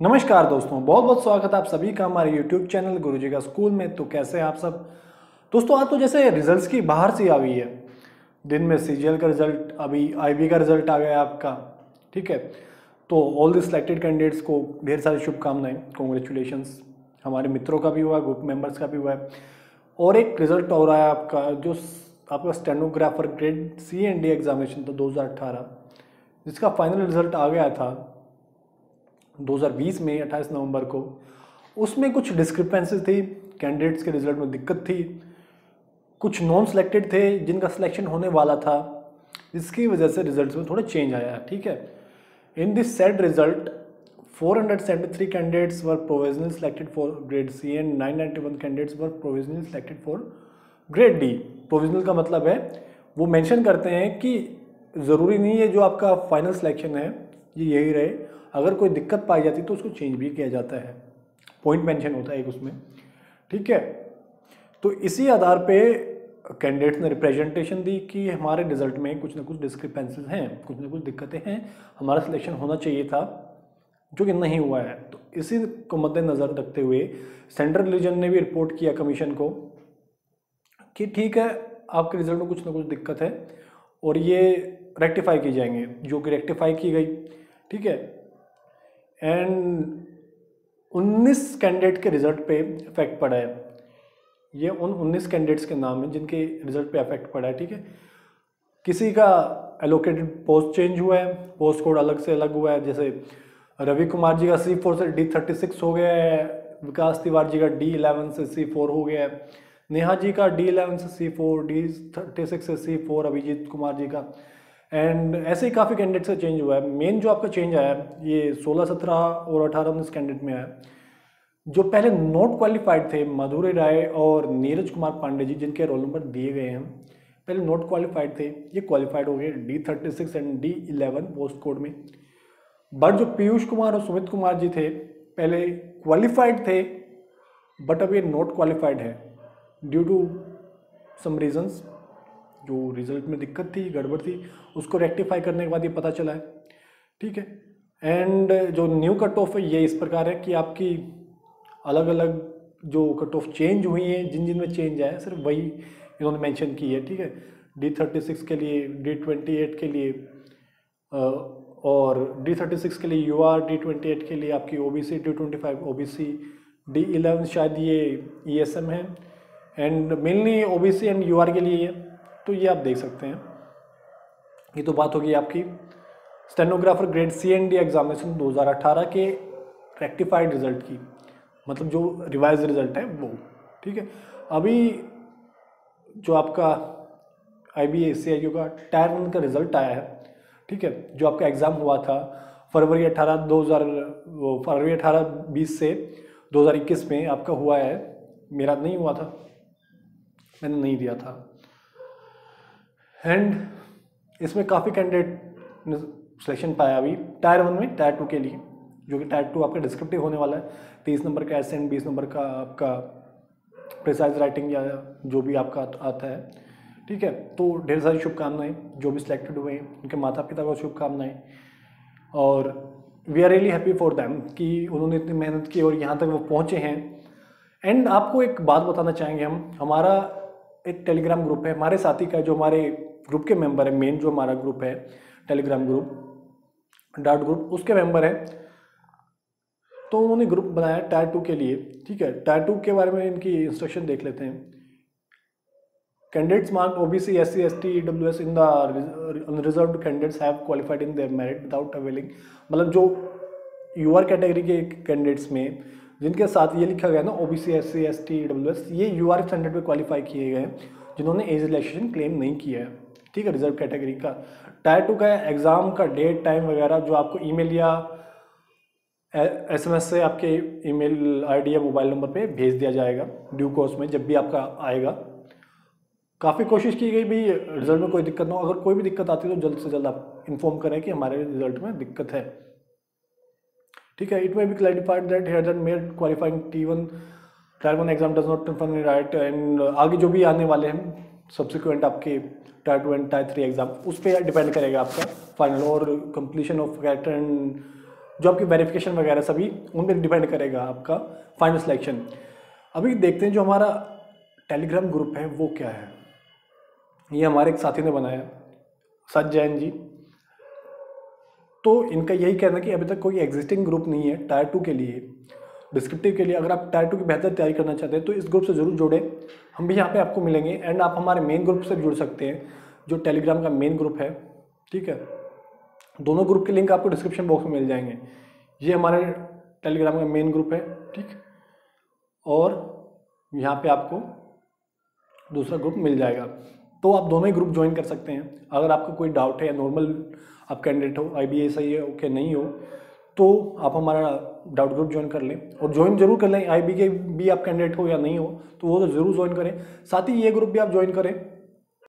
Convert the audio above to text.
नमस्कार दोस्तों बहुत बहुत स्वागत है आप सभी का हमारे यूट्यूब चैनल गुरुजी का स्कूल में। तो कैसे हैं आप सब? दोस्तों, आज तो जैसे रिजल्ट्स की बाहर से आ गई है। दिन में सीजीएल का रिज़ल्ट अभी आईबी का रिज़ल्ट आ गया है आपका, ठीक है? तो ऑल द सिलेक्टेड कैंडिडेट्स को ढेर सारी शुभकामनाएँ कॉन्ग्रेचुलेशन हमारे मित्रों का भी हुआ है ग्रुप मेंबर्स का भी हुआ है। और एक रिज़ल्ट और आया आपका, जो आपका stenographer grade C and D examination था 2018 जिसका फाइनल रिज़ल्ट आ गया था। 2020 में 28 नवंबर को। उसमें कुछ डिस्क्रिपेंसीज थी कैंडिडेट्स के रिज़ल्ट में दिक्कत थी। कुछ नॉन सिलेक्टेड थे, जिनका सिलेक्शन होने वाला था, जिसकी वजह से रिजल्ट्स में थोड़ा चेंज आया, ठीक है? In this said result 473 candidates were provisional selected for grade C and 991 candidates were provisional selected for grade D provisional का मतलब है, वो मेंशन करते हैं कि ज़रूरी नहीं है जो आपका फाइनल सिलेक्शन है, ये यही रहे। अगर कोई दिक्कत पाई जाती तो उसको चेंज भी किया जाता है। पॉइंट मेंशन होता है एक उसमें। ठीक है? तो इसी आधार पे कैंडिडेट्स ने रिप्रेजेंटेशन दी कि हमारे रिज़ल्ट में कुछ ना कुछ डिस्क्रिपेंसीज हैं, कुछ ना कुछ दिक्कतें हैं। हमारा सिलेक्शन होना चाहिए था, जो कि नहीं हुआ है। तो इसी को मद्देनज़र रखते हुए सेंट्रल रिलीजन ने भी रिपोर्ट किया कमीशन को कि ठीक है, आपके रिज़ल्ट में कुछ ना कुछ दिक्कत है और ये रेक्टिफाई की जाएँगे, जो कि रेक्टिफाई की गई। ठीक है? एंड 19 कैंडिडेट के रिज़ल्ट पे इफ़ेक्ट पड़ा है। ये उन 19 कैंडिडेट्स के नाम हैं जिनके रिज़ल्ट पे इफ़ेक्ट पड़ा है, ठीक है? किसी का एलोकेटेड पोस्ट चेंज हुआ है पोस्ट कोड अलग से अलग हुआ है, जैसे रवि कुमार जी का सी फोर से डी थर्टी सिक्स हो गया है, विकास तिवारी जी का डी इलेवन से सी फोर हो गया है, नेहा जी का डी इलेवन से C four D thirty six से सी फोर अभिजीत कुमार जी का एंड ऐसे ही काफ़ी कैंडिडेट से चेंज हुआ है। मेन जो आपका चेंज आया है ये सोलह, सत्रह और अठारह उन्नीस कैंडिडेट में आया। जो पहले नॉट क्वालिफाइड थे माधुरी राय और नीरज कुमार पांडे जी, जिनके रोल नंबर दिए गए हैं, पहले नॉट क्वालिफाइड थे, ये क्वालिफाइड हो गए D thirty six and D eleven post code में। बट जो पीयूष कुमार और सुमित कुमार जी थे, पहले क्वालिफाइड थे बट अब ये नॉट क्वालिफाइड है ड्यू टू सम रीजंस जो रिज़ल्ट में दिक्कत थी, गड़बड़ थी, उसको रेक्टिफाई करने के बाद ये पता चला है। ठीक है? एंड जो न्यू कट ऑफ़ है, ये इस प्रकार है कि आपकी अलग अलग जो कट ऑफ़ चेंज हुई हैं जिन जिन में चेंज आया, सिर्फ़ वही इन्होंने मेंशन की है। ठीक है? डी थर्टी सिक्स के लिए डी ट्वेंटी एट के लिए और डी थर्टी सिक्स के लिए U R D twenty eight के लिए आपकी O B C D twenty five O B C D eleven शायद ये ई एस एम है। And mainly O B C and U R के लिए है। तो ये आप देख सकते हैं। ये तो बात होगी आपकी। Stenographer grade C and D examination 2018 के रेक्टिफाइड रिज़ल्ट की। मतलब जो रिवाइज रिज़ल्ट है, वो। ठीक है? अभी जो आपका आई बी एस सी आई का टायर वन का रिज़ल्ट आया है, ठीक है? जो आपका एग्ज़ाम हुआ था फरवरी अठारह, दो हज़ार फरवरी अठारह, बीस से 2021 में आपका हुआ है। मेरा नहीं हुआ था। मैंने नहीं दिया था। एंड इसमें काफ़ी कैंडिडेट ने सिलेक्शन पाया अभी। टायर वन में टायर टू के लिए, जो कि टायर टू आपका डिस्क्रिप्टिव होने वाला है। तेईस नंबर का एस एंड बीस नंबर का आपका प्रिसाइज राइटिंग या जो भी आपका आता है। ठीक है? तो ढेर सारी शुभकामनाएँ, जो भी सिलेक्टेड हुए हैं, उनके माता पिता को शुभकामनाएँ। और we are really happy for them कि उन्होंने इतनी मेहनत की और यहाँ तक वो पहुँचे हैं। एंड आपको एक बात बताना चाहेंगे हम, हमारा एक टेलीग्राम ग्रुप है। हमारे साथी का जो हमारे ग्रुप के मेंबर है मेन जो हमारा ग्रुप है टेलीग्राम ग्रुप डाट ग्रुप उसके मेंबर हैं। तो उन्होंने ग्रुप बनाया टायर टू के लिए, ठीक है? टायर टू के बारे में इनकी इंस्ट्रक्शन देख लेते हैं। Candidates mark OBC S C S T W S in the unreserved candidates have qualified in their merit without availing मतलब जो यू आर कैटेगरी के कैंडिडेट्स में जिनके साथ ये लिखा गया ना O B C S C S T W S ये यू आर स्टैंडर्ड पर क्वालिफाई किए गए हैं, जिन्होंने एज रिलैक्सेशन क्लेम नहीं किया है। ठीक है रिज़र्व कैटेगरी का। टायर टू का एग्ज़ाम का डेट टाइम वगैरह, जो आपको ईमेल या एसएमएस से आपके ईमेल आईडी या मोबाइल नंबर पे भेज दिया जाएगा ड्यू कोर्स में, जब भी आपका आएगा। काफ़ी कोशिश की गई भी रिज़ल्ट में कोई दिक्कत ना हो। अगर कोई भी दिक्कत आती है तो जल्द से जल्द आप इन्फॉर्म करें कि हमारे रिज़ल्ट में दिक्कत है। ठीक है it may be clarified that here that made qualifying T one tier one exam does not confirm right and आगे जो भी आने वाले हैं सब्सिक्वेंट आपके tier two and tier three exam उस पर डिपेंड करेगा आपका फाइनल और कंप्लीशन ऑफ़ कैरेक्टर एंड जो आपकी वेरिफिकेशन वगैरह सभी, उन पर डिपेंड करेगा आपका फाइनल सिलेक्शन अभी देखते हैं जो हमारा टेलीग्राम ग्रुप है, वो क्या है? ये हमारे एक साथी ने बनाया सच जैन जी। तो इनका यही कहना कि अभी तक कोई एग्जिस्टिंग ग्रुप नहीं है टायर टू के लिए डिस्क्रिप्टिव के लिए। अगर आप टायर टू की बेहतर तैयारी करना चाहते हैं तो इस ग्रुप से ज़रूर जुड़े। हम भी यहाँ पे आपको मिलेंगे। एंड आप हमारे मेन ग्रुप से जुड़ सकते हैं, जो टेलीग्राम का मेन ग्रुप है। ठीक है? दोनों ग्रुप के लिंक आपको डिस्क्रिप्शन बॉक्स में मिल जाएँगे। ये हमारे टेलीग्राम का मेन ग्रुप है। ठीक? और यहाँ पे आपको दूसरा ग्रुप मिल जाएगा। तो आप दोनों ही ग्रुप ज्वाइन कर सकते हैं। अगर आपका कोई डाउट है या नॉर्मल आप कैंडिडेट हो आई बी ए सही है ओके नहीं हो तो आप हमारा डाउट ग्रुप ज्वाइन कर लें। और ज्वाइन ज़रूर कर लें। आई बी के भी आप कैंडिडेट हो या नहीं हो तो वो तो ज़रूर ज्वाइन करें। साथ ही ये ग्रुप भी आप ज्वाइन करें।